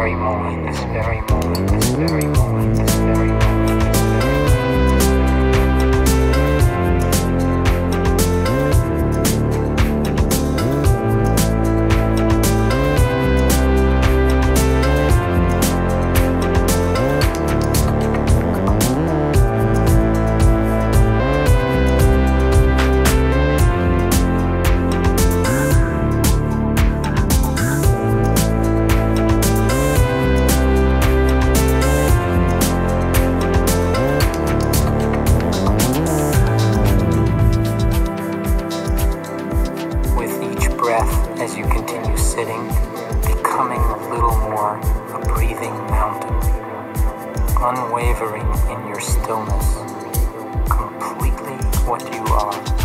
very moment, this very moment, this very moment, this unwavering in your stillness, completely what you are.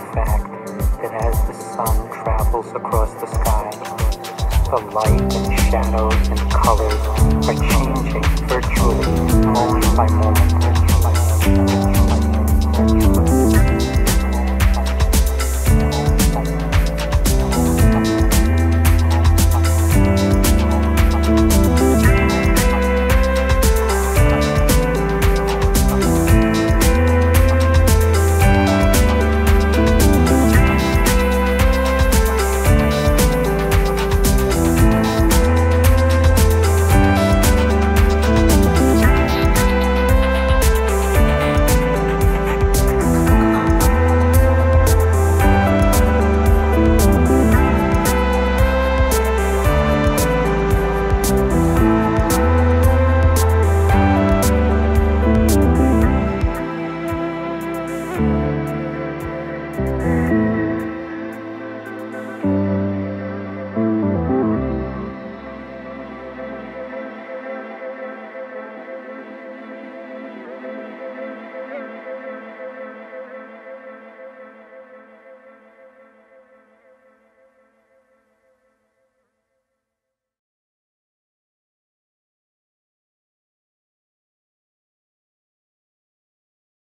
The fact that as the sun travels across the sky, the light and shadows and colors are changing virtually moment by moment.